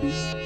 Peace.